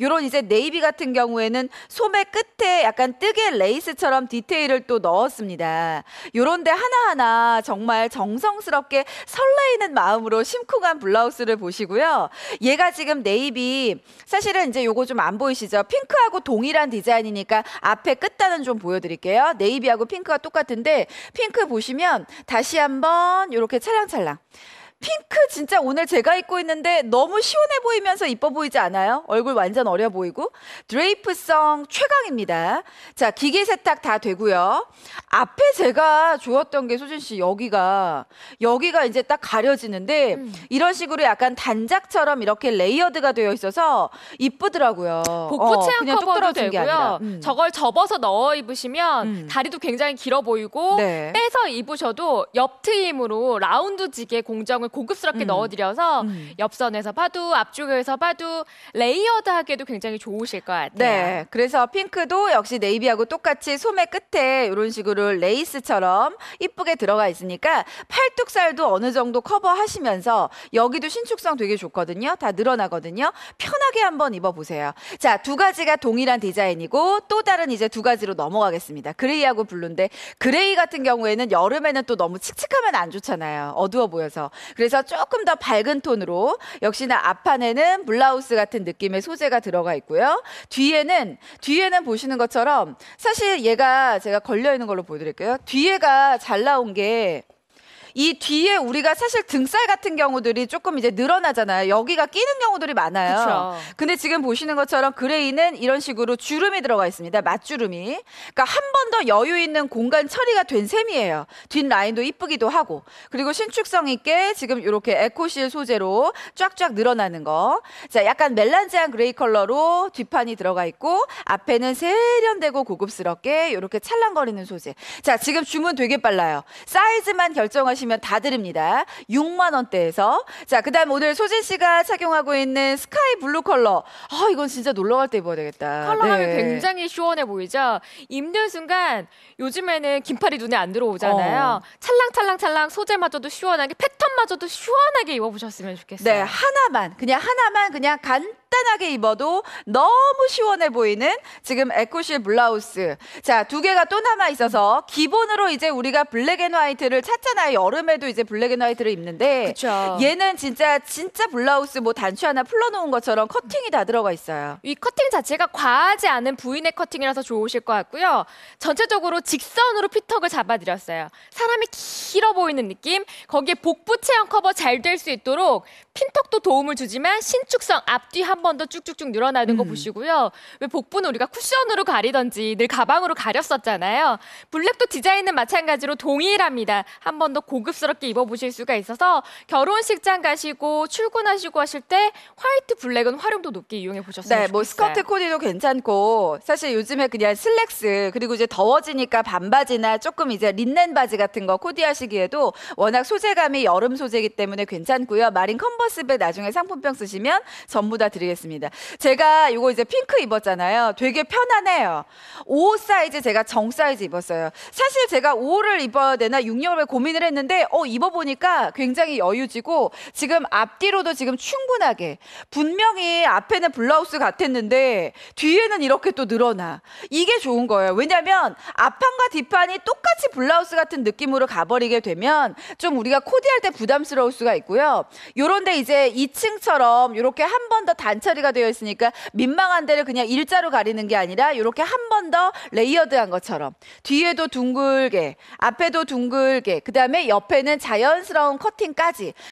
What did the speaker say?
요런 이제 네이비 같은 경우에는 소매 끝에 약간 뜨개 레이스처럼 디테일을 또 넣었습니다. 요런데 하나하나 정말 정성스럽게 설레이는 마음으로 심쿵 한 블라우스를 보시고요. 얘가 지금 네이비 사실은 이제 요거 좀 안 보이시죠? 핑크하고 동일한 디자인이니까 앞에 끝단은 좀 보여드릴게요. 네이비하고 핑크가 똑같은데 핑크 보시면 다시 한번 이렇게 찰랑찰랑. 핑크 진짜 오늘 제가 입고 있는데 너무 시원해 보이면서 이뻐 보이지 않아요? 얼굴 완전 어려 보이고 drape성 최강입니다. 자 기계 세탁 다 되고요. 앞에 제가 좋았던 게 소진 씨 여기가 여기가 이제 딱 가려지는데 음. 이런 식으로 약간 단작처럼 이렇게 layered가 되어 있어서 이쁘더라고요. 복부 어, 체형 커버도 떨어진 게 아니라. 되고요. 음. 저걸 접어서 넣어 입으시면 음. 다리도 굉장히 길어 보이고 네. 빼서 입으셔도 옆 트임으로 라운드지게 공정을 고급스럽게 음. 넣어드려서 음. 옆선에서 봐도 앞쪽에서 봐도 layered하게도 굉장히 좋으실 것 같아요. 네. 그래서 핑크도 역시 네이비하고 똑같이 소매 끝에 이런 식으로 레이스처럼 이쁘게 들어가 있으니까 팔뚝살도 어느 정도 커버하시면서 여기도 신축성 되게 좋거든요. 다 늘어나거든요. 편하게 한번 입어보세요. 자, 두 가지가 동일한 디자인이고 또 다른 이제 두 가지로 넘어가겠습니다. 그레이하고 블루인데 그레이 같은 경우에는 여름에는 또 너무 칙칙하면 안 좋잖아요. 어두워 보여서. 그래서 조금 더 밝은 톤으로 역시나 앞판에는 블라우스 같은 느낌의 소재가 들어가 있고요. 뒤에는 뒤에는 보시는 것처럼 사실 얘가 제가 걸려 있는 걸로 보여드릴게요. 뒤에가 잘 나온 게 이 뒤에 우리가 사실 등살 같은 경우들이 조금 이제 늘어나잖아요. 여기가 끼는 경우들이 많아요. 그쵸. 근데 지금 보시는 것처럼 그레이는 이런 식으로 주름이 들어가 있습니다. 맞주름이. 그러니까 한 번 더 여유 있는 공간 처리가 된 셈이에요. 뒷 라인도 이쁘기도 하고. 그리고 신축성 있게 지금 이렇게 에코실 소재로 쫙쫙 늘어나는 거. 자, 약간 melange한 그레이 컬러로 뒷판이 들어가 있고 앞에는 세련되고 고급스럽게 이렇게 찰랑거리는 소재. 자, 지금 주문 되게 빨라요. 사이즈만 결정하시 면 다 드립니다. 6만 원대에서. 자, 그다음 오늘 소진 씨가 착용하고 있는 스카이 블루 컬러. 아, 이건 진짜 놀러 갈 때 입어야 되겠다. 컬러감이 네. 굉장히 시원해 보이죠? 입는 순간 요즘에는 긴팔이 눈에 안 들어오잖아요. 어. 찰랑찰랑찰랑 소재마저도 시원하게 패턴마저도 시원하게 입어보셨으면 좋겠어요. 네, 하나만, 그냥 하나만 그냥 간 단하게 입어도 너무 시원해 보이는 지금 에코실 블라우스. 자, 두 개가 또 남아 있어서 기본으로 이제 우리가 black and white를 찾잖아요. 여름에도 이제 black and white를 입는데 그쵸. 얘는 진짜 진짜 블라우스 뭐 단추 하나 풀러 놓은 것처럼 커팅이 다 들어가 있어요. 이 커팅 자체가 과하지 않은 V-neck 커팅이라서 좋으실 것 같고요. 전체적으로 직선으로 pintuck을 잡아드렸어요. 사람이 길어 보이는 느낌, 거기에 복부 체형 커버 잘 될 수 있도록 pintuck도 도움을 주지만 신축성 앞뒤 한 번 더 쭉쭉쭉 늘어나는 거 음. 보시고요. 왜 복부는 우리가 쿠션으로 가리던지 늘 가방으로 가렸었잖아요. 블랙도 디자인은 마찬가지로 동일합니다. 한 번 더 고급스럽게 입어보실 수가 있어서 결혼식장 가시고 출근하시고 하실 때 화이트 블랙은 활용도 높게 이용해 보셨으면 네, 좋겠어요. 뭐 스커트 코디도 괜찮고 사실 요즘에 그냥 슬랙스 그리고 이제 더워지니까 반바지나 조금 이제 린넨 바지 같은 거 코디하시기에도 워낙 소재감이 여름 소재이기 때문에 괜찮고요. 마린 컨버스 백 나중에 상품평 쓰시면 전부 다 드리겠습니다. 제가 이거 이제 핑크 입었잖아요. 되게 편안해요. 5 사이즈 제가 정 사이즈 입었어요. 사실 제가 5를 입어야 되나 6를 고민을 했는데 어 입어보니까 굉장히 여유지고 지금 앞뒤로도 지금 충분하게 분명히 앞에는 블라우스 같았는데 뒤에는 이렇게 또 늘어나 이게 좋은 거예요 왜냐면 앞판과 뒷판이 똑같이 블라우스 같은 느낌으로 가버리게 되면 좀 우리가 코디할 때 부담스러울 수가 있고요 요런 데 이제 2층처럼 이렇게 한 번 더 단처리가 되어 있으니까 민망한 데를 그냥 일자로 가리는 게 아니라 이렇게 한 번 더 layered한 것처럼 뒤에도 둥글게 앞에도 둥글게 그 다음에 옆에는 자연스러운 커팅까지